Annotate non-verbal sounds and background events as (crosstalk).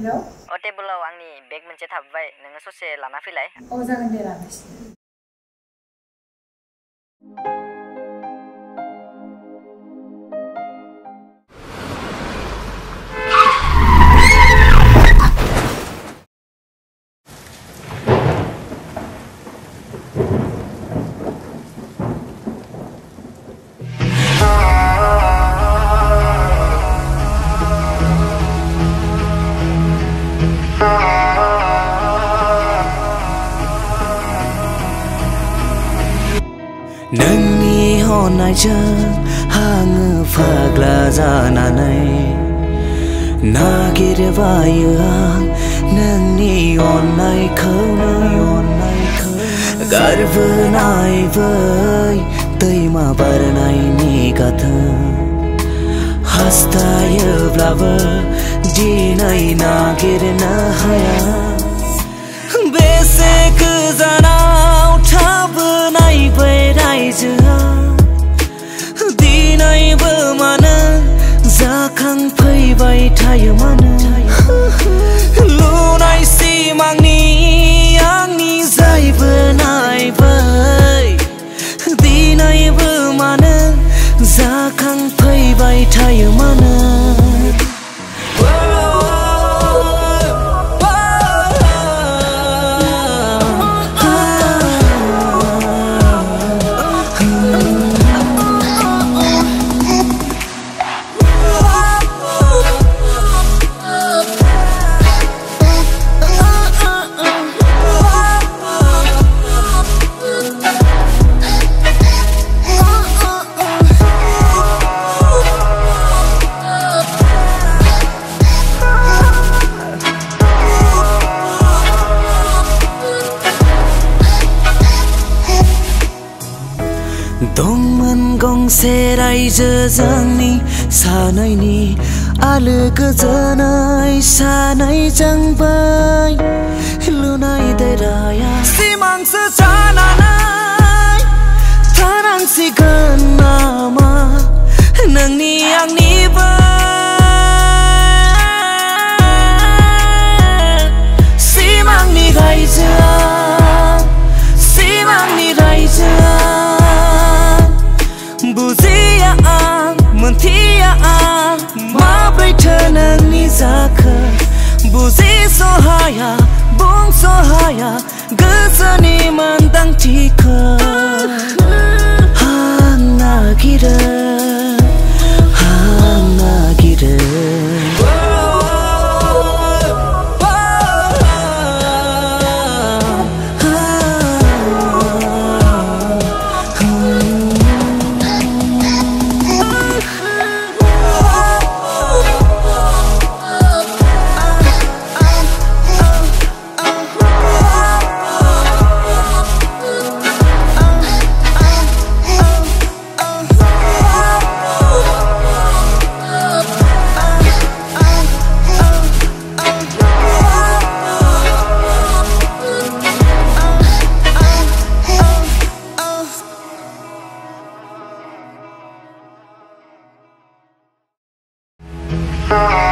हेल' अ टेबोलाव आंनि बेग मोनसे थाबोबाय नोङो ससे लाना फैलाय अ जागोन दे लानोसै नोंनि हरनायजों आङो फाग्ला जानानै नागिरबायो आं नोंनि अननायखौनो अननायखौ गारबोनाय बै दैमा बारनायनि गाथोन हास्थायोब्लाबो दिनै नागिरनो हाया बेसे गोजानाव bay thayu mana Lunai (laughs) si mang ni ang ni zai venai vai Dinai vu mana Za khăng thai bay thayu mana Tongman gong serai jazani sanai ni alu kazanai sanai changbai lunai deraya simang sa chananai tarang si ganama nang ni ang ni mentia mentia ma breitana nizaka buzi sohaya bung sohaya gesani mandang tika hana gira Bye.